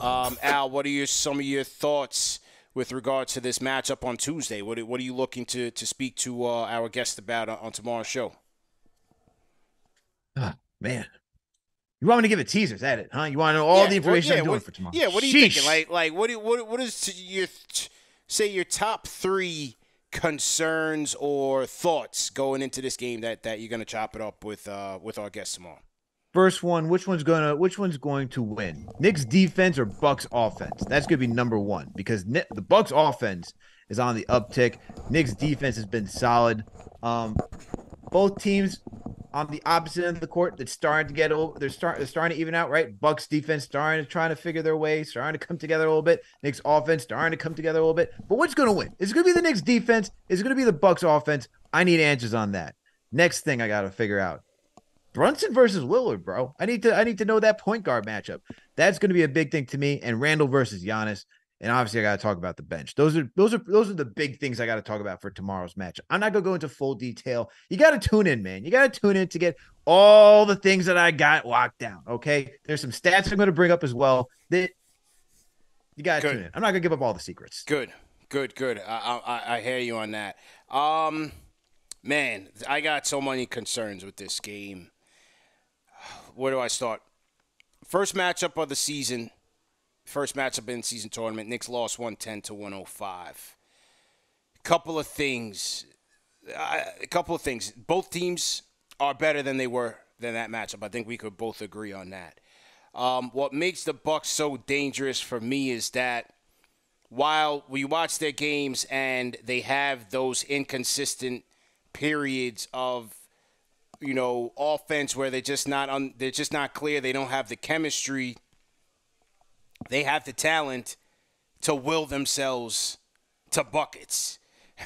Um, Al, what are your some of your thoughts with regard to this matchup on Tuesday? What, what are you looking to, to speak to uh, our guest about on, on tomorrow's show? Oh, man. You want me to give a teasers at it, huh? You want to know all Yeah, the information well, yeah, I'm doing what, for tomorrow? Yeah, what are you thinking? Like, like what, do, what, what is your say your top three concerns or thoughts going into this game that, that you're going to chop it up with uh, with our guest tomorrow? First one, which one's gonna which one's going to win? Knicks defense or Bucks offense? That's gonna be number one because Ni- the Bucks offense is on the uptick. Knicks defense has been solid. Um, both teams on the opposite end of the court that's starting to get over. They're start they're starting to even out, right? Bucks defense starting to trying to figure their way, starting to come together a little bit. Knicks offense starting to come together a little bit. But what's gonna win? Is it gonna be the Knicks defense? Is it gonna be the Bucks offense? I need answers on that. Next thing I gotta figure out. Brunson versus Lillard, bro. I need to I need to know that point guard matchup. That's going to be a big thing to me. And Randle versus Giannis. And obviously, I got to talk about the bench. Those are those are those are the big things I got to talk about for tomorrow's match. I'm not gonna go into full detail. You got to tune in, man. You got to tune in to get all the things that I got locked down. Okay, there's some stats I'm going to bring up as well. That you got to tune in. I'm not gonna give up all the secrets. Good, good, good. I, I, I hear you on that. Um, man, I got so many concerns with this game. Where do I start? First matchup of the season. First matchup in season tournament. Knicks lost 110 to 105. Couple of things. Uh, a couple of things. Both teams are better than they were than that matchup. I think we could both agree on that. Um, what makes the Bucks so dangerous for me is that while we watch their games and they have those inconsistent periods of you know offense where they're just not on they're just not clear they don't have the chemistry they have the talent to will themselves to buckets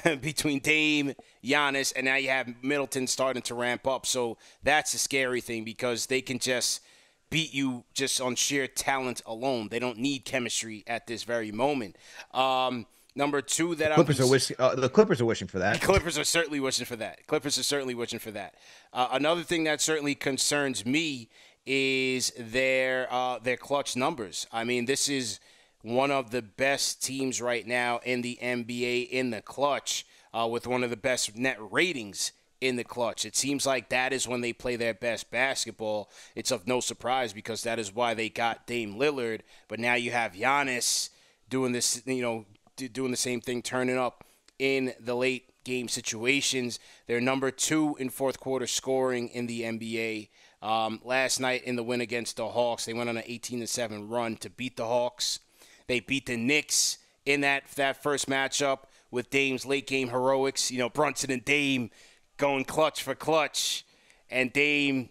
between Dame, Giannis, and now you have Middleton starting to ramp up. So that's a scary thing because they can just beat you just on sheer talent alone. They don't need chemistry at this very moment. Um, number two that Clippers I'm are wishing. Uh, the Clippers are wishing for that. Clippers are certainly wishing for that. Clippers are certainly wishing for that. Uh, another thing that certainly concerns me is their uh, their clutch numbers. I mean, this is one of the best teams right now in the NBA in the clutch, uh, with one of the best net ratings in the clutch. It seems like that is when they play their best basketball. It's of no surprise because that is why they got Dame Lillard. But now you have Giannis doing this, you know, doing the same thing, turning up in the late game situations. They're number two in fourth quarter scoring in the NBA. Um, last night in the win against the Hawks, they went on an 18 to seven run to beat the Hawks. They beat the Knicks in that that first matchup with Dame's late game heroics. You know, Brunson and Dame going clutch for clutch, and Dame,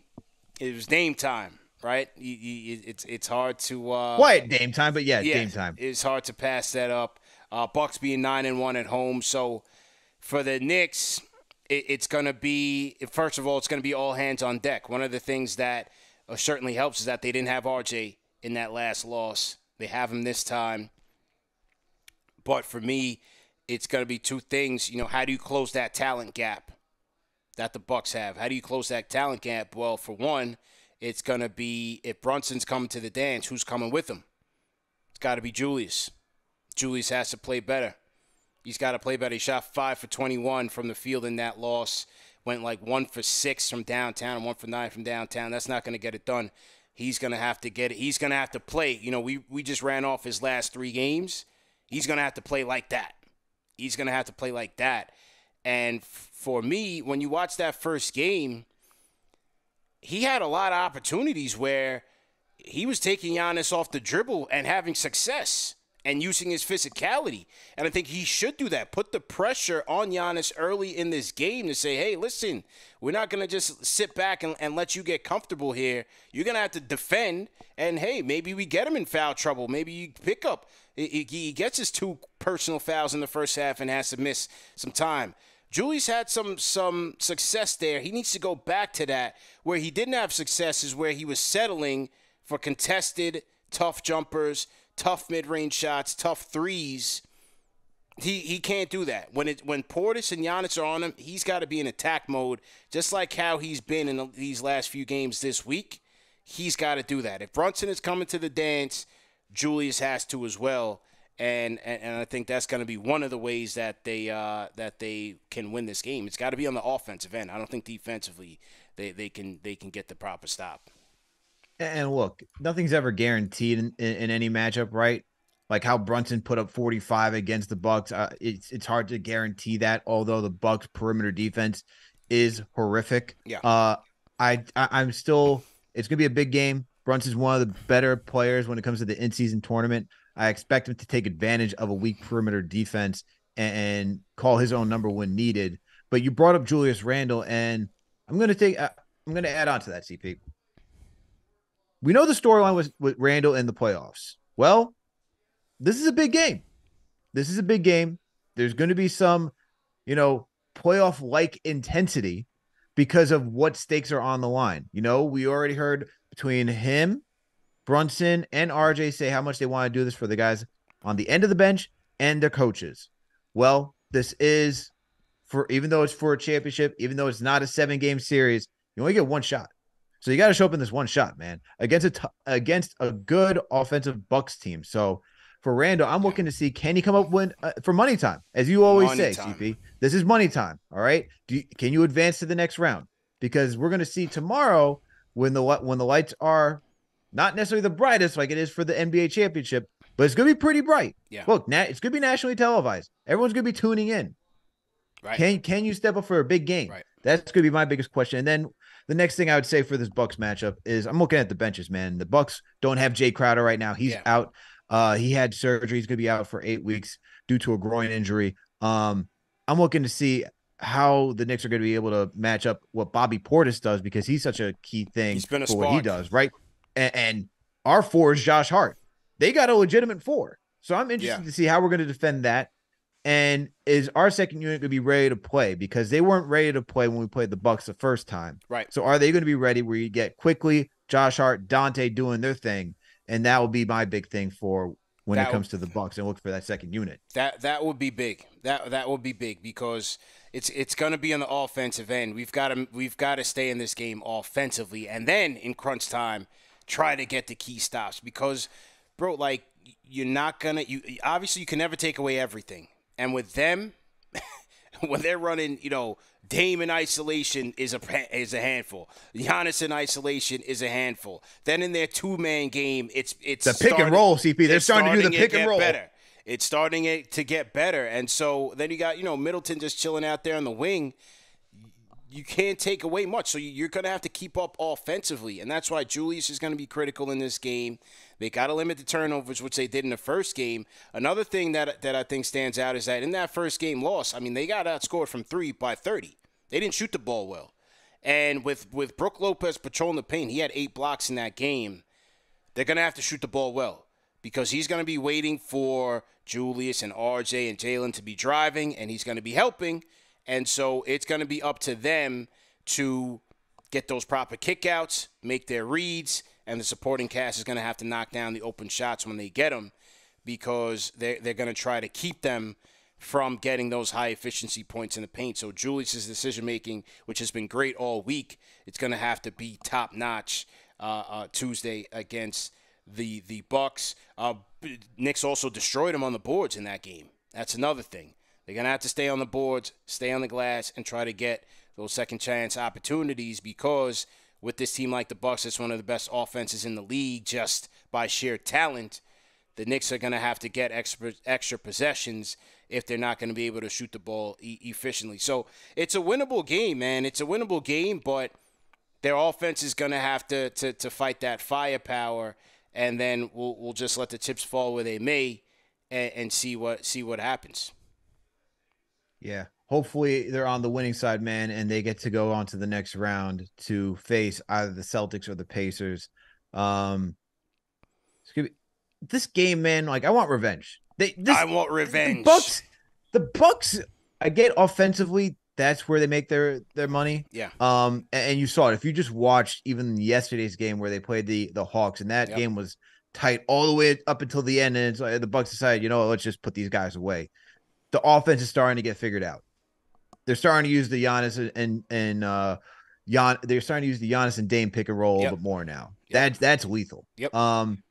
it was Dame time, right? You, you, it's it's hard to uh, Quiet Dame time, but yeah, yeah, Dame time. It's hard to pass that up. Uh, Bucks being nine and one at home, so for the Knicks, it, it's going to be first of all, it's going to be all hands on deck. One of the things that uh, certainly helps is that they didn't have RJ in that last loss. They have him this time, but for me, it's going to be two things. You know, how do you close that talent gap that the Bucks have? How do you close that talent gap? Well, for one, it's going to be if Brunson's coming to the dance, who's coming with him? It's got to be Julius. Julius has to play better. He's got to play better. He shot five for 21 from the field in that loss. Went like one for six from downtown and one for nine from downtown. That's not going to get it done. He's going to have to get it. He's going to have to play. You know, we, we just ran off his last three games. He's going to have to play like that. He's going to have to play like that. And for me, when you watch that first game, he had a lot of opportunities where he was taking Giannis off the dribble and having success and using his physicality. And I think he should do that. Put the pressure on Giannis early in this game to say, hey, listen, we're not going to just sit back and, and let you get comfortable here. You're going to have to defend. And hey, maybe we get him in foul trouble. Maybe you pick up. He gets his two personal fouls in the first half and has to miss some time. Julius had some some success there. He needs to go back to that. Where he didn't have success is where he was settling for contested, tough jumpers, tough mid-range shots, tough threes. He he can't do that. When it when Portis and Giannis are on him, he's got to be in attack mode, just like how he's been in the, these last few games this week. He's got to do that. If Brunson is coming to the dance, Julius has to as well. And, and, and I think that's going to be one of the ways that they uh, that they can win this game. It's got to be on the offensive end. I don't think defensively they, they can they can get the proper stop. And look, nothing's ever guaranteed in, in, in any matchup, right? Like how Brunson put up 45 against the Bucks. Uh, it's it's hard to guarantee that. Although the Bucks perimeter defense is horrific. Yeah. Uh, I, I I'm still. It's gonna be a big game. Brunson's one of the better players when it comes to the in-season tournament. I expect him to take advantage of a weak perimeter defense and, and call his own number when needed. But you brought up Julius Randle, and I'm gonna take. Uh, I'm gonna add on to that, CP. We know the storyline was with Randle in the playoffs. Well, this is a big game. This is a big game. There's going to be some, you know, playoff like intensity because of what stakes are on the line. You know, we already heard between him, Brunson, and RJ say how much they want to do this for the guys on the end of the bench and their coaches. Well, this is for even though it's for a championship, even though it's not a seven game series, you only get one shot. So you got to show up in this one shot, man, against a t- against a good offensive Bucks team. So for Randle, I'm looking to see can he come up with uh, for money time, as you always Money say, time. CP. This is money time. All right, do you, can you advance to the next round? Because we're going to see tomorrow when the when the lights are not necessarily the brightest like it is for the NBA championship, but it's going to be pretty bright. Yeah. Look, na- it's going to be nationally televised. Everyone's going to be tuning in. Right. Can can you step up for a big game? Right. That's going to be my biggest question. And then the next thing I would say for this Bucks matchup is I'm looking at the benches, man. The Bucks don't have Jay Crowder right now. He's Yeah. out. Uh, he had surgery. He's going to be out for eight weeks due to a groin injury. Um, I'm looking to see how the Knicks are going to be able to match up what Bobby Portis does because he's such a key thing He's been a for what he does, right? And, and our four is Josh Hart. They got a legitimate four. So I'm interested Yeah. to see how we're going to defend that. And is our second unit going to be ready to play? Because they weren't ready to play when we played the Bucks the first time. Right. So are they going to be ready where you get Quickley Josh Hart, Dante doing their thing, and that will be my big thing for when That it comes to the Bucks and look for that second unit. That that would be big. That that would be big because it's it's going to be on the offensive end. We've got to we've got to stay in this game offensively, and then in crunch time, try to get the key stops because, bro, like you're not gonna you obviously you can never take away everything, and with them, when they're running, you know. Dame in isolation is a is a handful. Giannis in isolation is a handful. Then in their two man game, it's it's The pick and roll, CP. They're it's starting to do the pick and roll. Better. It's starting it to get better, and so then you got you know Middleton just chilling out there on the wing. You can't take away much, so you- you're going to have to keep up offensively, and that's why Julius is going to be critical in this game. They got to limit the turnovers, which they did in the first game. Another thing that that I think stands out is that in that first game loss, I mean they got outscored from three by 30. They didn't shoot the ball well, and with with Brook Lopez patrolling the paint, he had eight blocks in that game they're going to have to shoot the ball well because he's going to be waiting for Julius and RJ and Jalen to be driving, and he's going to be helping. And so it's going to be up to them to get those proper kickouts, make their reads, and the supporting cast is going to have to knock down the open shots when they get them because they're, they're going to try to keep them from getting those high efficiency points in the paint. So Julius's decision making, which has been great all week, it's going to have to be top notch uh, uh, Tuesday against the the Bucks. Uh, Knicks also destroyed them on the boards in that game. That's another thing. They're gonna have to stay on the boards, stay on the glass, and try to get those second chance opportunities because with this team like the Bucks, it's one of the best offenses in the league just by sheer talent. The Knicks are going to have to get extra, extra possessions if they're not going to be able to shoot the ball e- efficiently. So it's a winnable game, man. It's a winnable game, but their offense is going to have to, to to fight that firepower, and then we'll we'll just let the chips fall where they may, and, and see what see what happens. Yeah. Hopefully they're on the winning side, man, and they get to go on to the next round to face either the Celtics or the Pacers. Um be, this game, man, like I want revenge. They this I want the revenge. Bucks the Bucks I get offensively, that's where they make their their money. Yeah. Um and, you saw it. If you just watched even yesterday's game where they played the the Hawks and that Yep. game was tight all the way up until the end, and it's like the Bucks decided, you know, let's just put these guys away. The offense is starting to get figured out. They're starting to use the Giannis and and uh Gian, they're starting to use the Giannis and Dame pick and roll a Yep. little bit more now. Yep. That's that's lethal. Yep. Um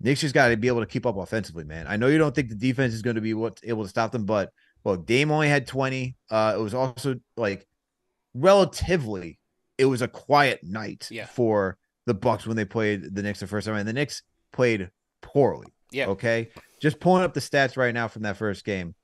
Knicks just got to be able to keep up offensively, man. I know you don't think the defense is going to be what able to stop them, but well, Dame only had 20. Uh, it was also like relatively, it was a quiet night Yeah. for the Bucks when they played the Knicks the first time, and the Knicks played poorly. Yeah. Okay. Just pulling up the stats right now from that first game,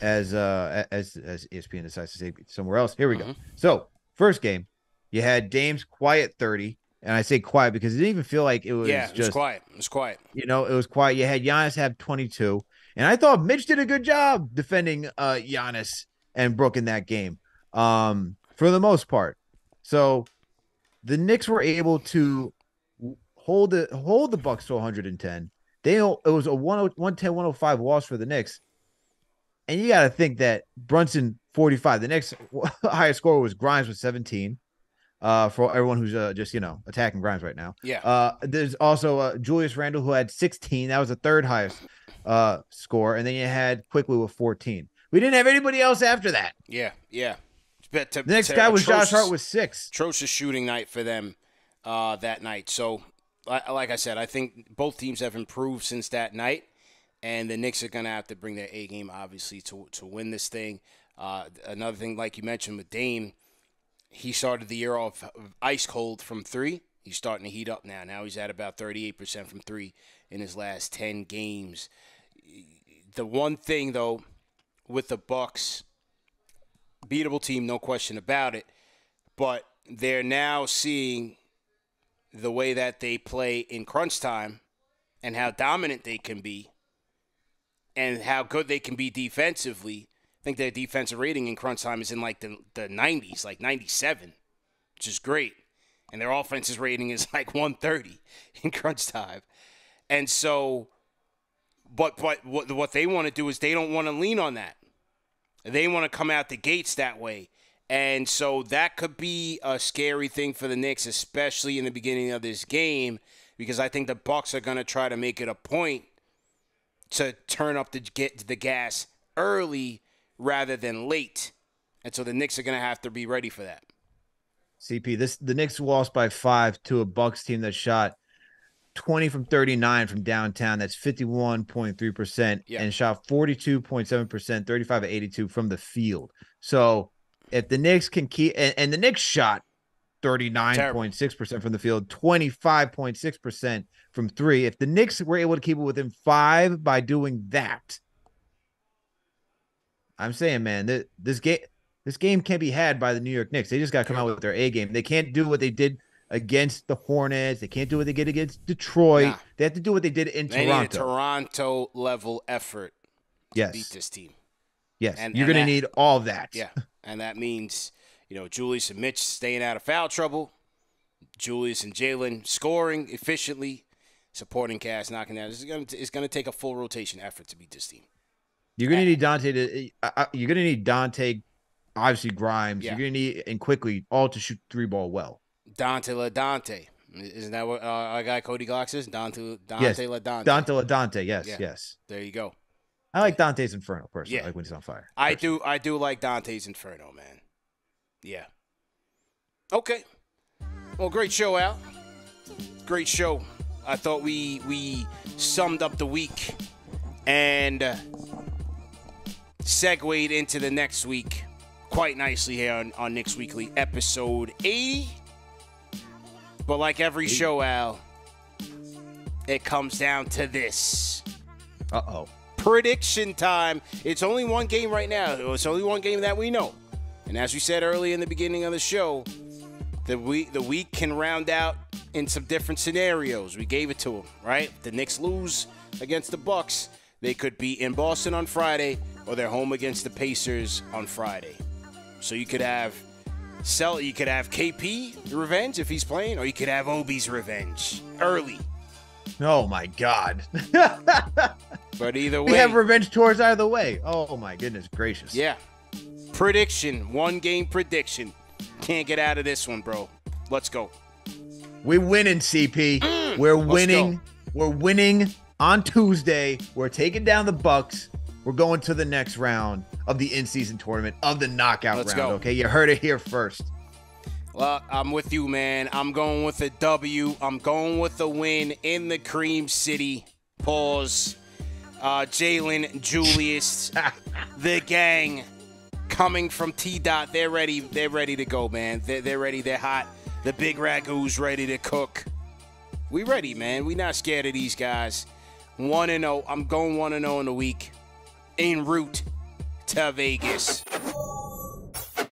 as uh as as ESPN decides to say somewhere else. Here we go. Mhm. So first game, you had Dame's quiet 30. And I say quiet because it didn't even feel like it was yeah, it was just quiet. It was quiet. you know, it was quiet. You had Giannis have 22. And I thought Mitch did a good job defending uh Giannis and Brook in that game. Um, for the most part. So the Knicks were able to hold the hold the Bucks to 110. They it was a oh, 1 110 105 loss for the Knicks. And you got to think that Brunson 45. The next highest score was Grimes with 17. Uh, for everyone who's uh, just you know attacking Grimes right now. Yeah. Uh, there's also uh, Julius Randle who had 16. That was the third highest uh score, and then you had Quickley with 14. We didn't have anybody else after that. yeah. Yeah. To- The next guy was Josh Hart with six. atrocious shooting night for them uh, that night. So, like I said, I think both teams have improved since that night, and the Knicks are going to have to bring their A game, obviously, to to win this thing. Uh, another thing, like you mentioned with Dame, he started the year off ice cold from three. He's starting to heat up now. Now he's at about 38% from three in his last 10 games. The one thing, though, with the Bucks, beatable team, no question about it but they're now seeing the way that they play in crunch time and how dominant they can be and how good they can be defensively. I think their defensive rating in crunch time is in like the, the 90s, like 97, which is great. And their offensive rating is like 130 in crunch time. And so, but, but what, what they want to do is they don't want to lean on that. They want to come out the gates that way. And so that could be a scary thing for the Knicks, especially in the beginning of this game, because I think the Bucks are going to try to make it a point to turn up the get the gas early rather than late. And so the Knicks are going to have to be ready for that. CP, this the Knicks lost by five to a Bucks team that shot 20 from 39 from downtown. That's 51.3%, Yeah. and shot 42.7%, 35 of 82 from the field. So if the Knicks can keep and, and the Knicks shot 39.6% from the field, 25.6% from three. If the Knicks were able to keep it within five by doing that, I'm saying, man, that this game this game can't be had by the New York Knicks. They just got to come out with their A game. They can't do what they did against the Hornets. They can't do what they did against Detroit. Nah. They have to do what they did in They need a Toronto. Toronto level effort to yes, beat this team. Yes. and- You're going to need all that. Yeah, and that means you know Julius and Mitch staying out of foul trouble, Julius and Jalen scoring efficiently, supporting cast knocking down. This is gonna it's gonna take a full rotation effort to beat this team. You're going to need Dante to. Uh, uh, you're going to need Dante, obviously Grimes. Yeah. You're going to need and Quickley all to shoot three ball well. Dante La Dante, isn't that what uh, our guy Cody Glock is? Dante Dante Yes, La Dante. Dante La Dante. Yes, Yeah. yes. There you go. I like Dante's Inferno personally. Yeah. I like when he's on fire. I do I do like Dante's Inferno, man. Yeah. Okay. Well, great show, Al. Great show. I thought we we summed up the week and uh, segued into the next week quite nicely here on, on Knicks Weekly, episode 80. But like every show, Al, it comes down to this Uh oh. Prediction time. It's only one game right now. It's only one game that we know. And as we said early in the beginning of the show, the week the week can round out in some different scenarios. We gave it to them, right? The Knicks lose against the Bucks. They could be in Boston on Friday, or they're home against the Pacers on Friday. So you could have sell. You could have KP revenge if he's playing, or you could have Obi's revenge early. Oh my God. But either way, we have revenge tours out of the way. Oh my goodness gracious. Yeah. Prediction. One game prediction. Can't get out of this one, bro. Let's go. Mm. We're winning, CP. We're winning. We're winning on Tuesday. We're taking down the Bucks. We're going to the next round of the in-season tournament of the knockout Let's round. go. Okay, you heard it here first. Well, I'm with you, man. I'm going with a W. I'm going with a win in the Cream City. Pause. Uh, Jalen, Julius, the gang coming from T Dot. They're ready. They're ready to go, man. They're, they're ready. They're hot. The big ragu's ready to cook. We ready, man. We not scared of these guys. One and zero. I'm going one and zero in the week. En route to Vegas.